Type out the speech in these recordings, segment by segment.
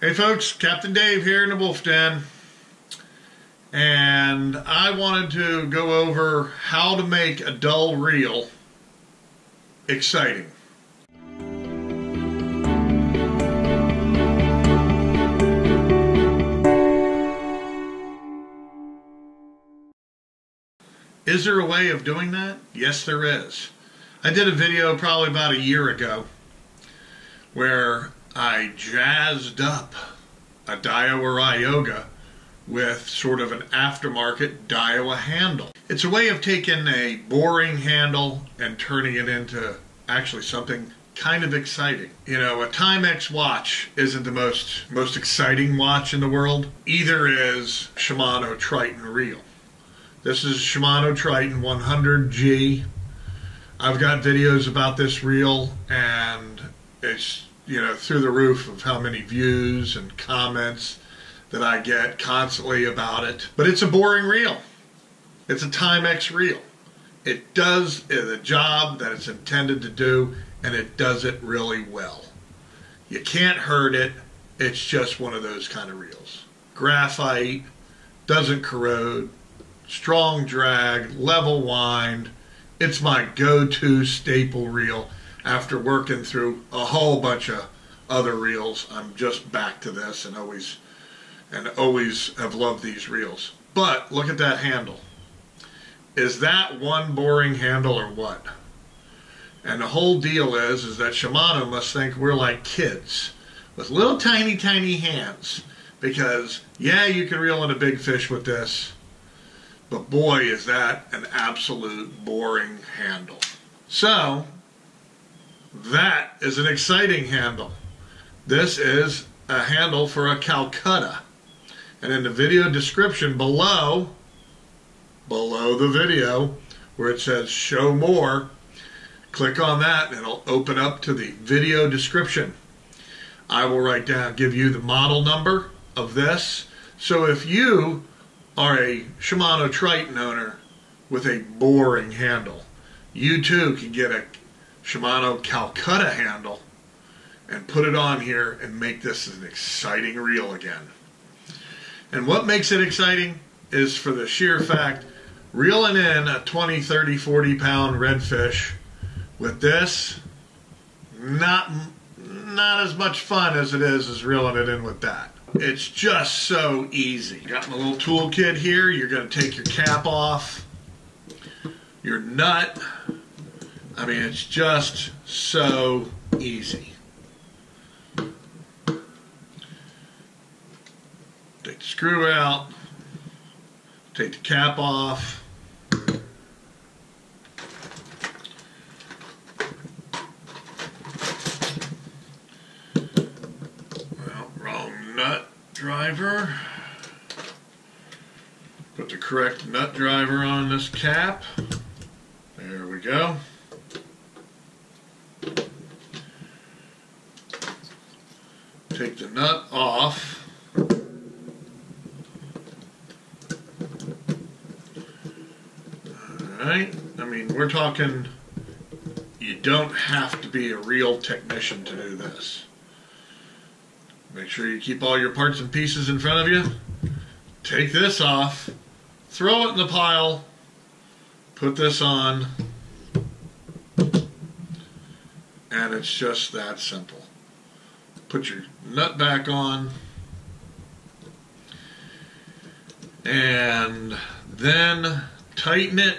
Hey folks, Captain Dave here in the Wolf Den. And I wanted to go over how to make a dull reel exciting. Is there a way of doing that? Yes, there is. I did a video probably about a year ago where I jazzed up a Daiwa Ryoga with sort of an aftermarket Daiwa handle. It's a way of taking a boring handle and turning it into actually something kind of exciting. You know, a Timex watch isn't the most most exciting watch in the world. Either is Shimano Triton reel. This is Shimano Triton 100G. I've got videos about this reel and it's, you know, through the roof of how many views and comments that I get constantly about it. But it's a boring reel. It's a Timex reel. It does uh, the job that it's intended to do and it does it really well. You can't hurt it. It's just one of those kind of reels. Graphite, doesn't corrode, strong drag, level wind. It's my go-to staple reel after working through a whole bunch of other reels. I'm just back to this and always and always have loved these reels. But look at that handle. Is that one boring handle or what? And the whole deal is is that Shimano must think we're like kids with little tiny tiny hands because yeah, you can reel in a big fish with this but boy, is that an absolute boring handle. So, that is an exciting handle. This is a handle for a Calcutta. And in the video description below, below the video, where it says show more, click on that and it'll open up to the video description. I will write down, give you the model number of this. So if you are a Shimano Triton owner with a boring handle, you too can get a Shimano Calcutta handle and put it on here and make this an exciting reel again. And what makes it exciting is for the sheer fact reeling in a 20, 30, 40 pound redfish with this, not, not as much fun as it is as reeling it in with that. It's just so easy. Got my little toolkit here. You're going to take your cap off, your nut. I mean, it's just so easy. Take the screw out, take the cap off. Well, wrong nut driver. Put the correct nut driver on this cap. There we go. Take the nut off. Alright, I mean, we're talking, you don't have to be a real technician to do this. Make sure you keep all your parts and pieces in front of you. Take this off, throw it in the pile, put this on, and it's just that simple. Put your nut back on, and then tighten it.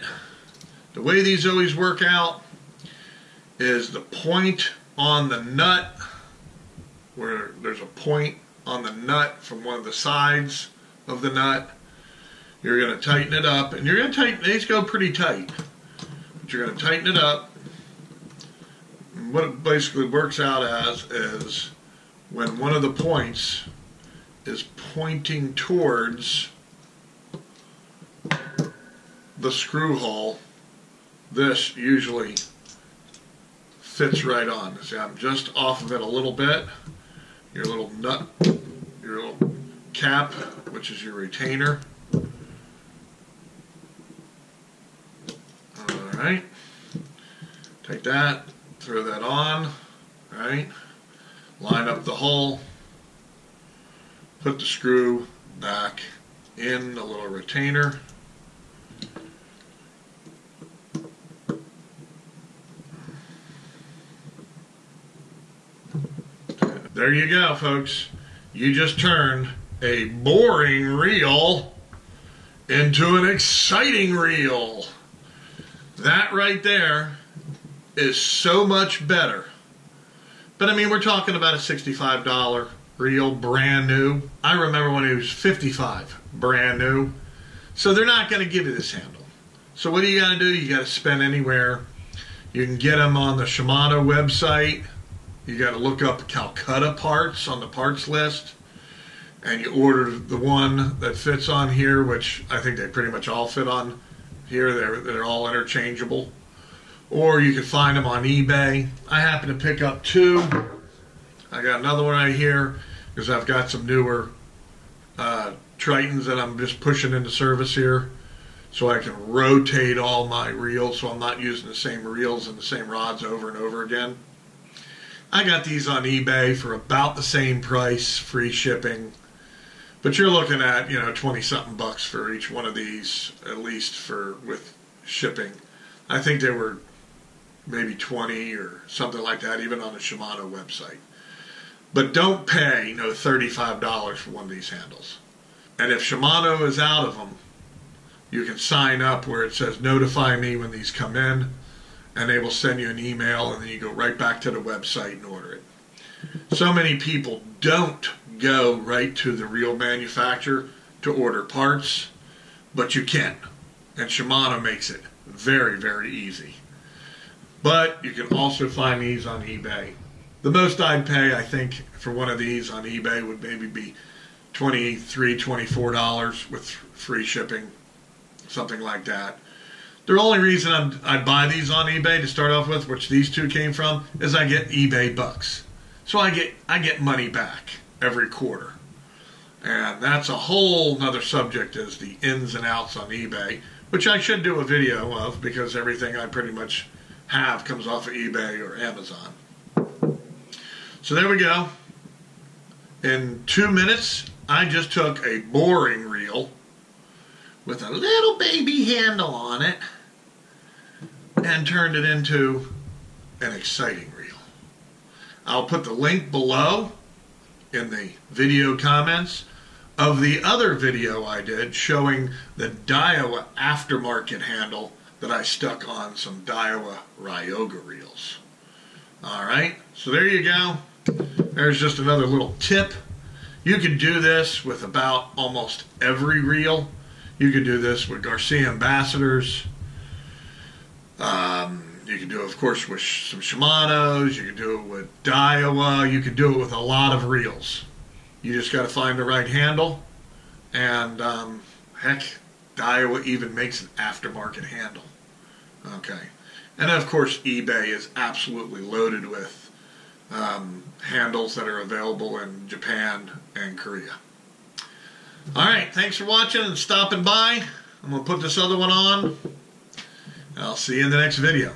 The way these always work out is the point on the nut where there's a point on the nut from one of the sides of the nut. You're going to tighten it up, and you're going to tighten, these go pretty tight, but you're going to tighten it up. And what it basically works out as is when one of the points is pointing towards the screw hole, this usually fits right on. See, I'm just off of it a little bit your little nut, your little cap, which is your retainer. Alright, take that, throw that on, right, line up the hole, put the screw back in the little retainer. There you go, folks. You just turned a boring reel into an exciting reel. That right there is so much better. But I mean, we're talking about a $65 reel brand new. I remember when it was 55 brand new. So they're not going to give you this handle. So what do you got to do? You got to spend anywhere. You can get them on the Shimano website. You got to look up Calcutta parts on the parts list. And you order the one that fits on here, which I think they pretty much all fit on here. They're, they're all interchangeable. Or you can find them on eBay. I happen to pick up two. I got another one right here because I've got some newer uh, Tritons that I'm just pushing into service here so I can rotate all my reels so I'm not using the same reels and the same rods over and over again. I got these on eBay for about the same price, free shipping. But you're looking at, you know, 20 something bucks for each one of these, at least for with shipping. I think they were maybe 20 or something like that, even on the Shimano website. But don't pay, you know, $35 for one of these handles. And if Shimano is out of them, you can sign up where it says notify me when these come in, and they will send you an email, and then you go right back to the website and order it. So many people don't go right to the real manufacturer to order parts, but you can. And Shimano makes it very, very easy. But you can also find these on eBay. The most I'd pay, I think, for one of these on eBay would maybe be $23, $24 with free shipping, something like that. The only reason I'm, i buy these on eBay to start off with, which these two came from, is I get eBay bucks. So I get I get money back every quarter. And that's a whole nother subject is the ins and outs on eBay, which I should do a video of because everything I pretty much have comes off of eBay or Amazon. So there we go. In two minutes, I just took a boring reel with a little baby handle on it and turned it into an exciting reel. I'll put the link below in the video comments of the other video I did showing the Daiwa aftermarket handle that I stuck on some Daiwa Ryoga reels. Alright, so there you go. There's just another little tip. You can do this with about almost every reel. You can do this with Garcia Ambassadors. Um, you can do it, of course, with some Shimano's. You can do it with Daiwa. You can do it with a lot of reels. You just got to find the right handle. And um, heck, Daiwa even makes an aftermarket handle. Okay. And of course, eBay is absolutely loaded with um, handles that are available in Japan and Korea. All right, thanks for watching and stopping by. I'm going to put this other one on. I'll see you in the next video.